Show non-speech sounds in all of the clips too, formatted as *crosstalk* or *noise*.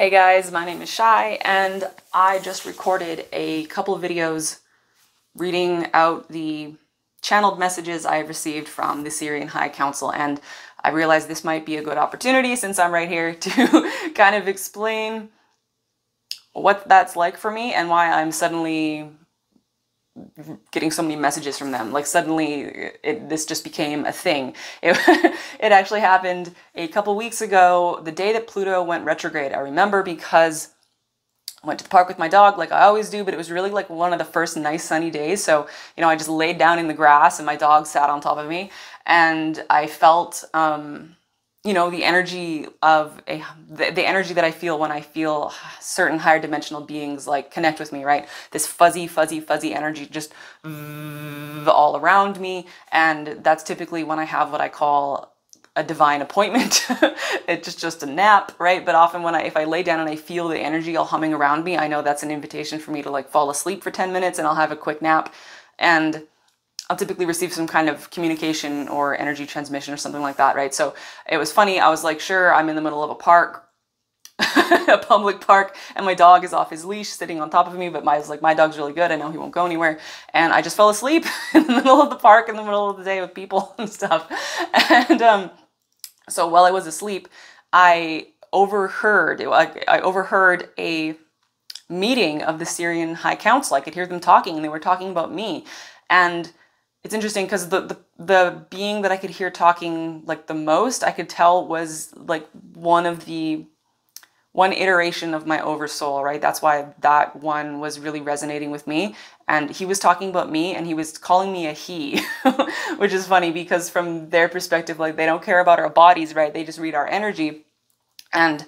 Hey guys, my name is Shai, and I just recorded a couple of videos reading out the channeled messages I have received from the Sirian High Council, and I realized this might be a good opportunity since I'm right here *laughs* to kind of explain what that's like for me and why I'm suddenly getting so many messages from them. Like suddenly it, this just became a thing. *laughs* It, it actually happened a couple weeks ago, the day that Pluto went retrograde. I remember because I went to the park with my dog like I always do, but it was really like one of the first nice sunny days. So, you know, I just laid down in the grass and my dog sat on top of me and I felt, um, you know the energy of a the, the, energy that i feel when i feel certain higher dimensional beings like connect with me right? This fuzzy fuzzy fuzzy energy just all around me and that's typically when i have what i call a divine appointment. *laughs* It's just just a nap right? But often when i if i lay down and i feel the energy all humming around me i know that's an invitation for me to like fall asleep for 10 minutes and i'll have a quick nap. And I'll typically receive some kind of communication or energy transmission or something like that, right? So it was funny. I was like, sure, I'm in the middle of a park, *laughs* a public park, and my dog is off his leash sitting on top of me, but my, like, my dog's really good. I know he won't go anywhere. And I just fell asleep *laughs* in the middle of the park in the middle of the day with people *laughs* and stuff. And um, so while I was asleep, I overheard, I, I overheard a meeting of the Sirian High Council. I could hear them talking, and they were talking about me. And it's interesting because the, the the being that I could hear talking like the most, I could tell was like one of the one iteration of my oversoul, right? That's why that one was really resonating with me. And he was talking about me and he was calling me a he, *laughs* which is funny because from their perspective, like they don't care about our bodies, right? They just read our energy. And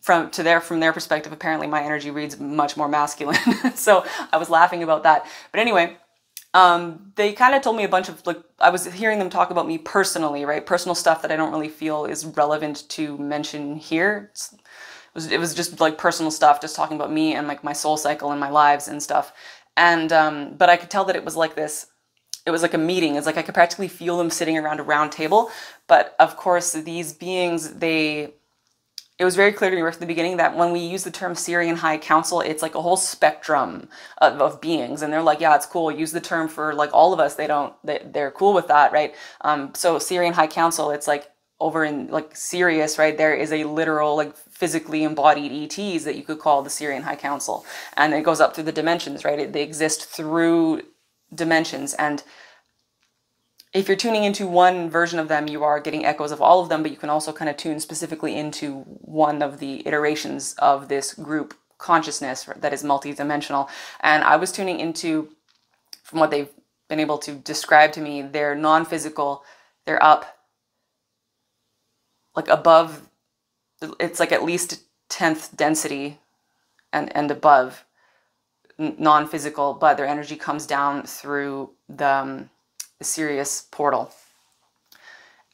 from to their from their perspective, apparently my energy reads much more masculine. *laughs* so I was laughing about that. But anyway, um, they kind of told me a bunch of like I was hearing them talk about me personally, right? Personal stuff that I don't really feel is relevant to mention here. It's, it was it was just like personal stuff, just talking about me and like my soul cycle and my lives and stuff. And um, but I could tell that it was like this. It was like a meeting. It's like I could practically feel them sitting around a round table. But of course, these beings they it was very clear to me right from the beginning that when we use the term Sirian High Council, it's like a whole spectrum of, of beings. And they're like, yeah, it's cool. Use the term for like all of us. They don't, they, they're cool with that, right? Um, so Sirian High Council, it's like over in like Sirius, right? There is a literal, like physically embodied ETs that you could call the Sirian High Council. And it goes up through the dimensions, right? It, they exist through dimensions. And if you're tuning into one version of them, you are getting echoes of all of them, but you can also kind of tune specifically into one of the iterations of this group consciousness that is multidimensional. And I was tuning into, from what they've been able to describe to me, they're non physical, they're up like above, it's like at least 10th density and, and above non physical, but their energy comes down through the. Um, the Sirius portal.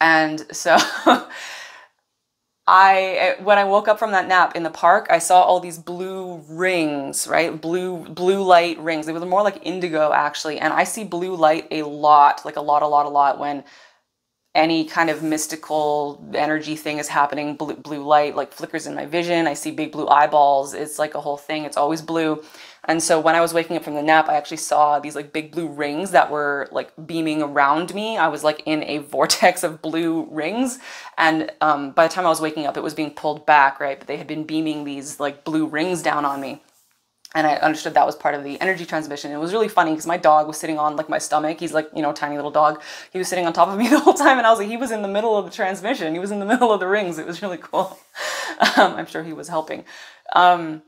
And so *laughs* I when I woke up from that nap in the park, I saw all these blue rings, right? Blue blue light rings. They were more like indigo actually, and I see blue light a lot, like a lot a lot a lot when any kind of mystical energy thing is happening blue, blue light like flickers in my vision i see big blue eyeballs it's like a whole thing it's always blue and so when I was waking up from the nap, I actually saw these like big blue rings that were like beaming around me. I was like in a *laughs* vortex of blue rings. And um, by the time I was waking up, it was being pulled back, right? But they had been beaming these like blue rings down on me. And I understood that was part of the energy transmission. It was really funny because my dog was sitting on like my stomach. He's like, you know, tiny little dog. He was sitting on top of me *laughs* the whole time. And I was like, he was in the middle of the transmission. He was in the *laughs* middle of the rings. It was really cool. *laughs* Um, I'm sure he was helping. Um,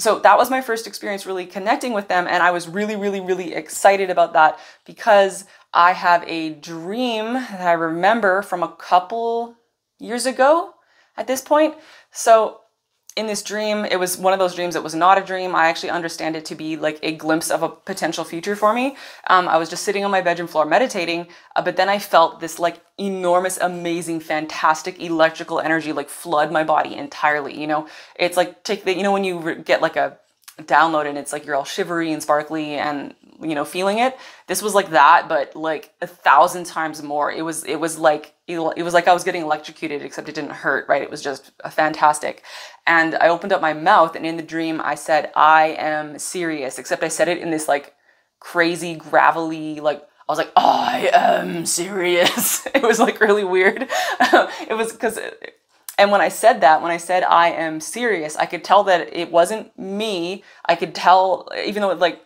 so that was my first experience really connecting with them and i was really really really excited about that because i have a dream that i remember from a couple years ago at this point so in this dream, it was one of those dreams that was not a dream. I actually understand it to be like a glimpse of a potential future for me. Um, I was just sitting on my bedroom floor meditating, uh, but then I felt this like enormous, amazing, fantastic electrical energy like flood my body entirely. You know, it's like take the, you know, when you get like a download and it's like you're all shivery and sparkly and you know feeling it this was like that but like a thousand times more it was it was like it was like i was getting electrocuted except it didn't hurt right it was just fantastic And I opened up my mouth, and in the dream, I said, I am Sirius, except I said it in this like crazy, gravelly, like, I was like, I am Sirius. *laughs* it was like really weird. *laughs* it was because, and when I said that, when I said I am Sirius, I could tell that it wasn't me. I could tell, even though it like,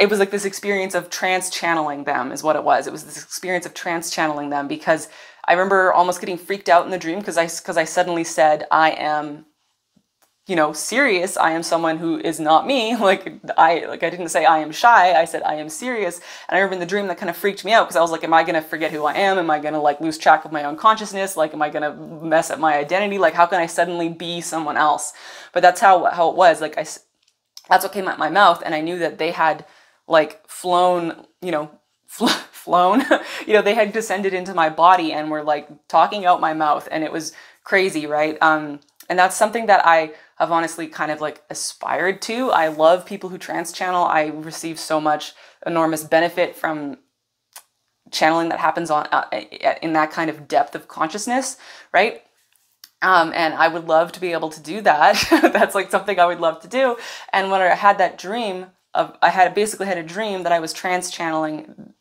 it was like this experience of trance channeling them is what it was. It was this experience of trance channeling them because I remember almost getting freaked out in the dream because I because I suddenly said I am you know Sirius. I am someone who is not me. *laughs* Like i like i didn't say i am Shai. I said i am Sirius. And i remember in the dream that kind of freaked me out because i was like am i going to forget who i am? Am i going to like lose track of my own consciousness? Like am i going to mess up my identity? Like how can i suddenly be someone else? But that's how how it was. Like i that's what came out my mouth and i knew that they had like flown, you know, *laughs* fl- flown, you know, they had descended into my body and were like talking out my mouth and it was crazy, right? Um, and that's something that I have honestly kind of like aspired to. I love people who trance channel. I receive so much enormous benefit from channeling that happens on uh, in that kind of depth of consciousness, right? Um, and I would love to be able to do that. *laughs* That's like something I would love to do. And when I had that dream, of, I had basically had a dream that I was trance channeling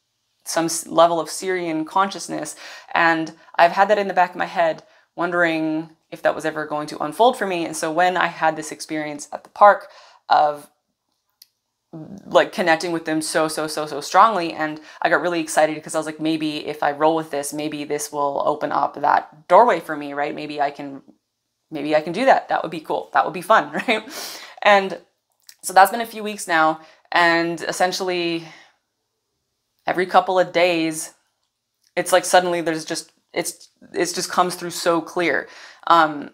some level of Sirian consciousness, and I've had that in the back of my head, wondering if that was ever going to unfold for me. And so when I had this experience at the park of like connecting with them so so so so strongly and i got really excited because i was like maybe if i roll with this maybe this will open up that doorway for me right? Maybe i can maybe i can do that. That would be cool. That would be fun *laughs* right? And so that's been a few weeks now, and essentially every couple of days, it's like suddenly there's just it's it just comes through so clear. Um,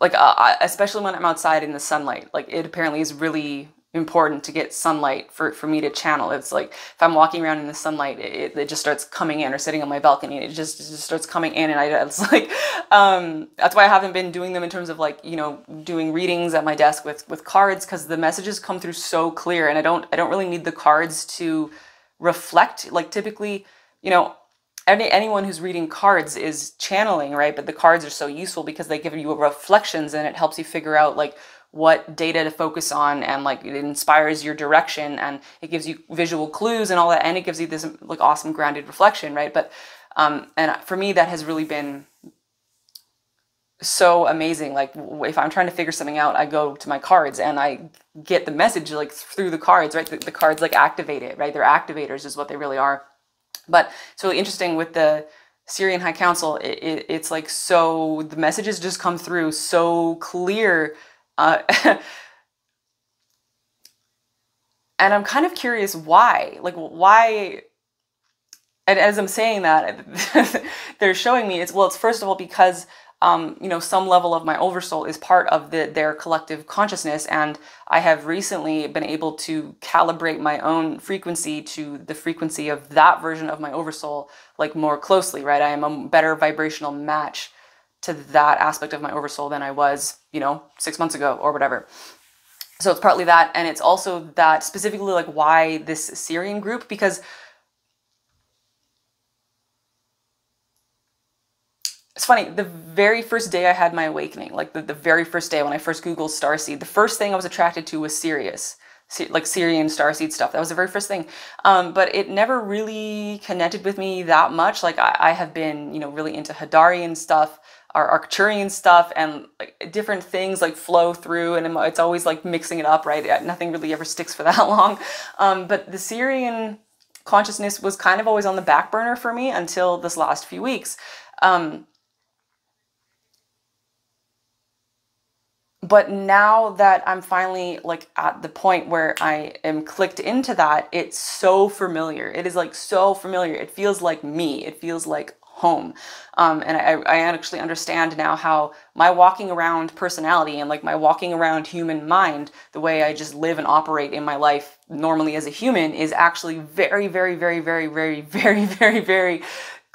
like uh, especially when I'm outside in the sunlight, like it apparently is really important to get sunlight for, for me to channel. It's like if I'm walking around in the sunlight, it, it just starts coming in, or sitting on my balcony, it just, it just starts coming in, and I *laughs* it's like um, that's why I haven't been doing them in terms of like you know doing readings at my desk with with cards because the messages come through so clear, and I don't I don't really need the cards to reflect. Like typically, you know. Any, anyone who's reading cards is channeling, right? But the cards are so useful because they give you reflections and it helps you figure out like what data to focus on and like it inspires your direction and it gives you visual clues and all that and it gives you this like awesome grounded reflection right? But um and for me that has really been so amazing. Like if i'm trying to figure something out i go to my cards and i get the message like through the cards right? The, the cards like activate it right? They're activators is what they really are. But it's really interesting with the Sirian High Council, it, it, it's like so, the messages just come through so clear uh, *laughs* and I'm kind of curious why. Like, why? And as I'm saying that, *laughs* they're showing me it's well. It's first of all because um, you know some level of my oversoul is part of the, their collective consciousness, and I have recently been able to calibrate my own frequency to the frequency of that version of my oversoul, like more closely. Right, I am a better vibrational match to that aspect of my oversoul than I was, you know, six months ago or whatever. So it's partly that, and it's also that specifically like why this Sirian group because it's funny the very first day i had my awakening like the, the very first day when i first googled starseed the first thing i was attracted to was sirius like sirian starseed stuff that was the very first thing um, but it never really connected with me that much like I, I have been you know really into hadarian stuff or Arcturian stuff and like different things like flow through and it's always like mixing it up, right? Nothing really ever sticks for *laughs* that long. Um, but the Sirian consciousness was kind of always on the back burner for me until this last few weeks. Um, but now that I'm finally like at the point where I am clicked into that, it's so familiar. It is like so familiar. It feels like me. It feels like home. Um, and I, I actually understand now how my walking around personality and like my walking around human mind, the way I just live and operate in my life normally as a human, is actually very, very, very, very, very, very, *laughs* very, very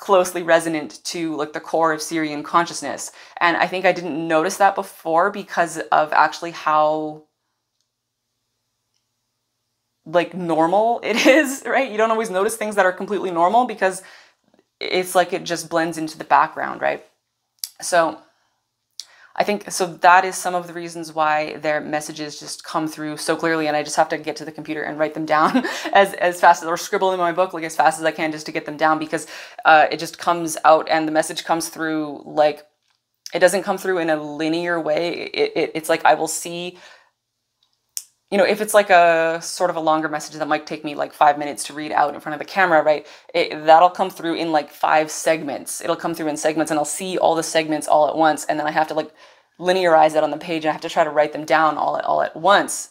closely resonant to like the core of Sirian consciousness. And I think I didn't notice that before because of actually how like normal *laughs* it is, right? You don't always notice things that are completely normal because it's like it just blends into the background, right? So I think so. That is some of the reasons why their messages just come through so clearly, and I just have to get to the computer and write them down *laughs* as as fast as or scribble them in my book like as fast as I can just to get them down because uh, it just comes out and the message comes through like it doesn't come through in a linear way. It, it it's like I will see you know, if it's like a sort of a longer message that might take me like five minutes to read out in front of the camera, right? It, that'll come through in like five segments. It'll come through in segments and I'll see all the segments all at once. And then I have to like linearize it on the page and I have to try to write them down all at, all at once.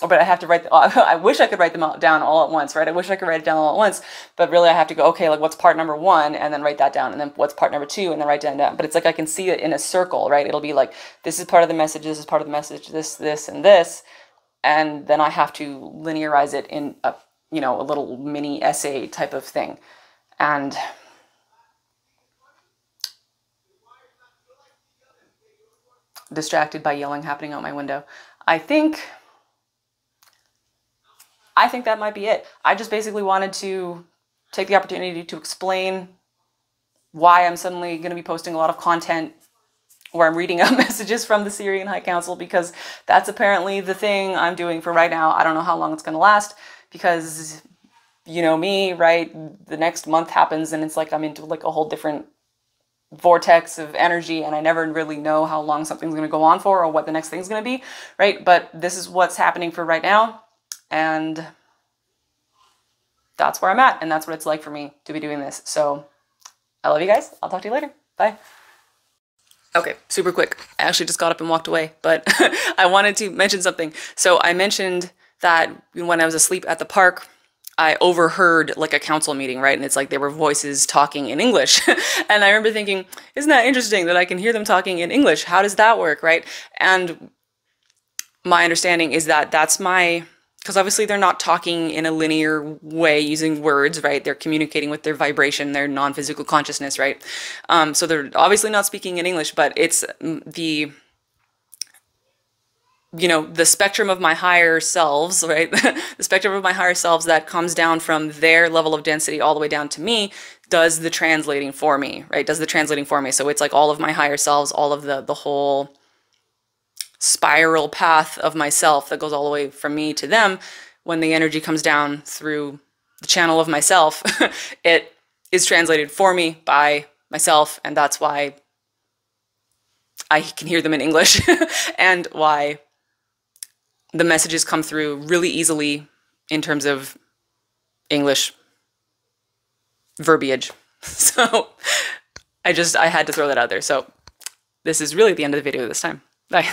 But I have to write, the, *laughs* I wish I could write them all down all at once, right? I wish I could write it down all at once, but really I have to go, okay, like what's part number one and then write that down. And then what's part number two and then write that down. But it's like I can see it in a circle, right? It'll be like, this is part of the message, this is part of the message, this, this, and this and then I have to linearize it in a you know a little mini essay type of thing, and distracted by yelling happening out my window. I think I think that might be it. I just basically wanted to take the opportunity to explain why I'm suddenly going to be posting a lot of content where I'm reading *laughs* out messages from the Sirian High Council because that's apparently the thing I'm doing for right now. I don't know how long it's going to last because you know me, right? The next month happens and it's like I'm into like a whole different vortex of energy and I never really know how long something's going to go on for or what the next thing's going to be, right? But this is what's happening for right now and that's where I'm at and that's what it's like for me to be doing this. So I love you guys. I'll talk to you later. Bye. Okay, super quick. I actually just got up and walked away, but *laughs* I wanted to mention something. So I mentioned that when I was asleep at the park, I overheard like a council meeting, right? And it's like there were voices talking in English. *laughs* and I remember thinking, isn't that interesting that I can hear them talking in English? How does that work, right? And my understanding is that that's my because obviously they're not talking in a linear way using words, right? They're communicating with their vibration, their non physical consciousness, right? Um, so they're obviously not speaking in English, but it's mm, the you know the spectrum of my higher selves *laughs* right the spectrum of my higher selves that comes down from their level of density all the way down to me does the translating for me right does the translating for me so it's like all of my higher selves all of the the whole spiral path of myself that goes all the way from me to them, when the energy comes down through the channel of myself, *laughs* it is translated for me by myself, and that's why I can hear them in English *laughs* and why the messages come through really easily in terms of English verbiage. *laughs* So I just I had to throw that out there. So this is really the end of the video this time. Bye.